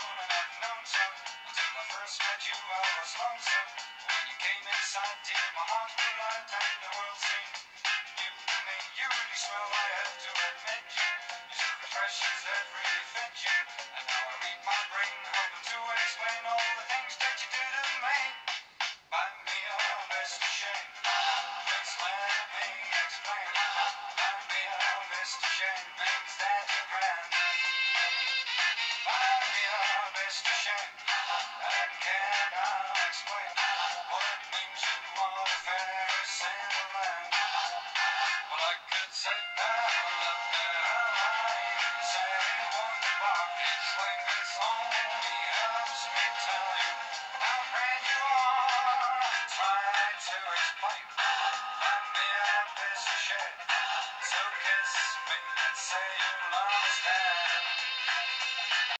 and I've known some Till I first met you, I was lonesome. When you came inside, dear, my heart grew light and the world seemed new to me. You really swell, I have to admit you. You took the fresh as really you. And now I read my brain, hoping to explain all the things that you did to me. By me, I'm best to shame. Just let me explain. By me, I'm best of shame. just